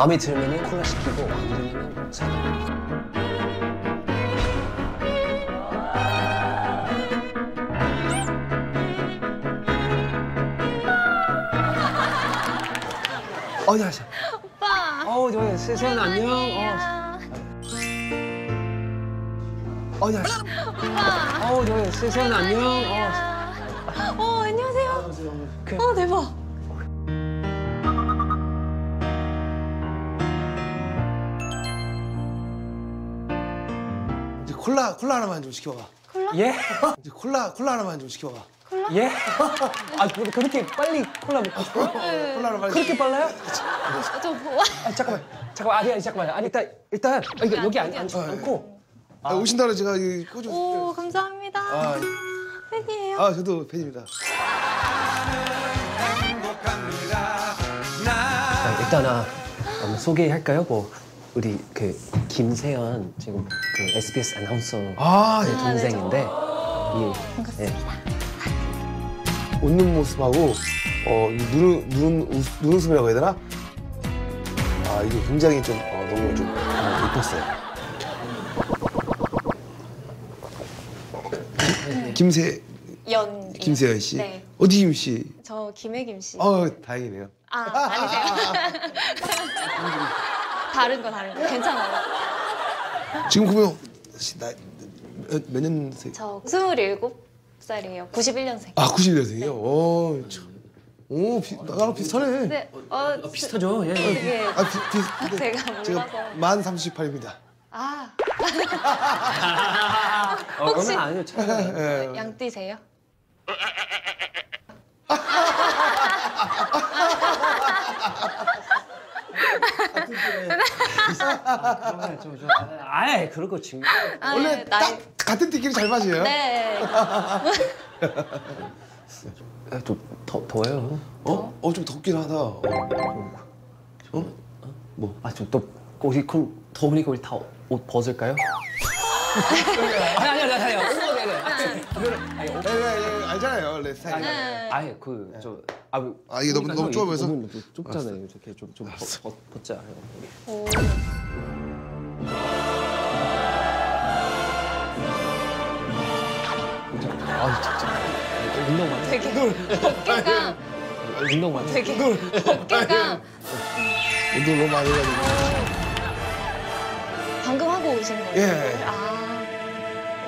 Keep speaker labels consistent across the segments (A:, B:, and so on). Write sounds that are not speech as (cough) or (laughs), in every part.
A: 마음에 들면은 콜라 시키고 안 들면은 사과. 어, 야, 자.
B: 오빠.
A: 어, 저 세상 안녕. 어. 어, 야,
B: 오빠.
A: 어, 저 세상 안녕. 어.
B: 어, 안녕하세요.
A: 그-
B: 어, 대박.
C: 콜라 콜라 하나만 좀 시켜봐.
A: 예?
C: 이제 콜라 콜라 하나만 좀 시켜봐.
A: 예? 아, 그- 그렇게 빨리 콜라 먹고 싶어요?
C: 콜라 하나만.
A: 그렇게 빨라요?
B: 저 보아.
A: 아, 잠깐만. 잠깐만. 아니, 아니, 잠깐만. 아니, 일단, 일단, 아, 이거 여기 안, 안,
C: 아,
A: 앉고.
C: 아, 오신다고 제가 이 꽂아.
B: 오, 감사합니다.
C: 아,
B: 팬이에요.
C: 아 저도 팬입니다.
A: 아, 일단 아, 한번 소개할까요? 뭐 우리 그 김세연 지금 그 SBS 아나운서 아의
C: 예.
A: 동생인데 이
B: 반갑습니다.
C: 웃는 모습하고 어 눈, 눈, 웃- 눈웃음이라고 해야 되나? 아 이게 굉장히 좀 어, 너무 좀 어, 예뻤어요. 김세
B: 연.
C: 김세연 씨
B: 네.
C: 어디 김 씨?
B: 저 김혜김 씨.
C: 어 다행이네요.
B: 아, 아니세요? (laughs) (laughs) 다른 거 다른 거. 괜찮아요.
C: 지금 그러면 씨, 나몇 년생?
B: 저 27살이에요. 91년생.
C: 아 91년생이요? 오 참. 오 비, 나랑 비슷하네.
B: 네. 어,
A: 비슷하죠? 예. 예.
B: 되게
C: 아 비, 비, 근데
B: 제가 몰라서.
C: 제가 만 38입니다.
B: 아,
A: 어,
B: 혹시-
A: 얼마 아니요. 참.
C: 예.
B: 양띠세요? (laughs)
A: 아, 저, 저, 아예 그런 거 지금.
B: 아,
C: 원래
B: 네,
C: 딱 같은 띠끼리 잘 맞아요.
B: 네.
A: 좀 더 더워요.
C: 어? 어 좀 덥긴 하다. 어? 어?
A: 뭐? 아 좀 또 우리 그럼 더우니까 우리 다 옷 벗을까요? 아니 아니 아니 아니. 아니 아니. 아니.
C: 예, 예, 예, 알잖아요, 원래 스타일.
B: 네.
A: 아예 그저 아,
C: 아, 이게 너무- 너무 좁아 보여서?
A: 너무 좁잖아요. 이렇게 좀좀 벗자.
B: 오.
A: 아 진짜. 운동 많이.
B: 되게 어깨가
A: 운동 많이.
B: 되게 어깨가
C: 운동 너무 많이 해가지고.
B: 방금 하고 오신 거예요?
C: 예.
B: 아.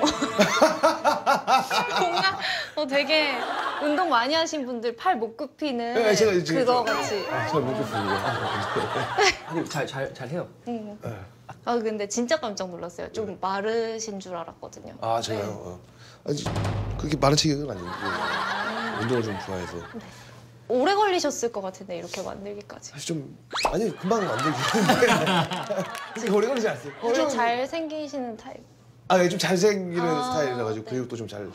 B: (laughs) 뭔가 어, 되게 운동 많이 하신 분들 팔 못 굽히는
C: 예, 제가 지금
B: 그거
C: 좀-
B: 같이. (laughs)
C: 잘 먹겠습니다.
A: 아니 잘 잘 잘 해요.
B: 응.
C: 예.
B: 아 근데 진짜 깜짝 놀랐어요. 좀 마르신 줄 알았거든요.
C: 아, 제가요? 어. 아니, 그렇게 많은 체격은 아니고. 운동을 좀 좋아해서.
B: 오래 걸리셨을 것 같은데 이렇게 만들기까지.
C: 사실 좀, 아니, 금방 만들긴 했는데. (laughs) 오래 걸리지 않았어요.
B: 되게
C: 좀-
B: 잘 생기시는 타입.
C: 아, 예, 좀 잘생기는
B: 아,
C: 스타일이라 가지고
B: 네.
C: 근육도 좀 잘.